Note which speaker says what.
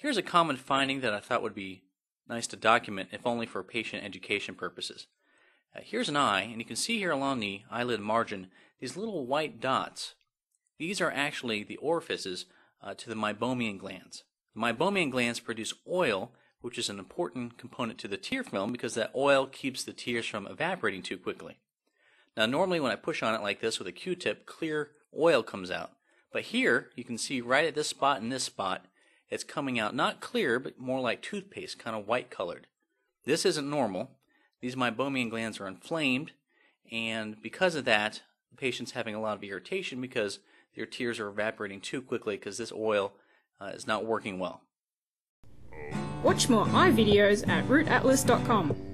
Speaker 1: Here's a common finding that I thought would be nice to document, if only for patient education purposes. Uh, here's an eye, and you can see here along the eyelid margin these little white dots. These are actually the orifices uh, to the meibomian glands. The meibomian glands produce oil, which is an important component to the tear film because that oil keeps the tears from evaporating too quickly. Now, normally when I push on it like this with a Q-tip, clear oil comes out. But here, you can see right at this spot and this spot, it's coming out not clear, but more like toothpaste, kind of white colored. This isn't normal. These meibomian glands are inflamed, and because of that, the patient's having a lot of irritation because their tears are evaporating too quickly because this oil uh, is not working well.
Speaker 2: Watch more eye videos at rootatlas.com.